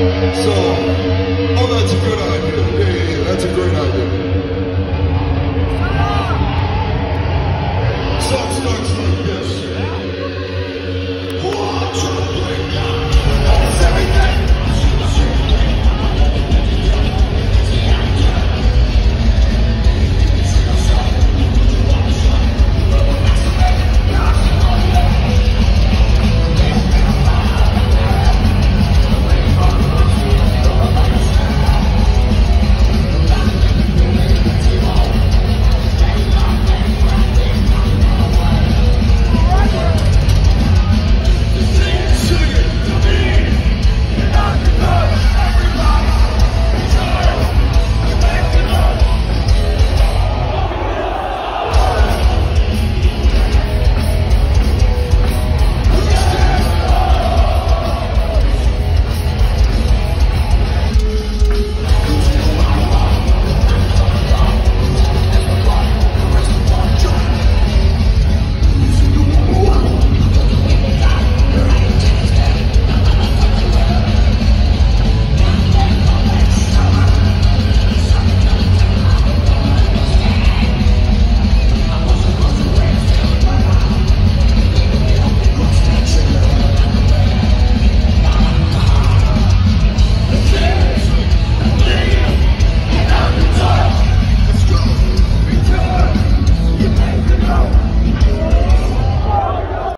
So, oh, that's good. Yeah, yeah, power.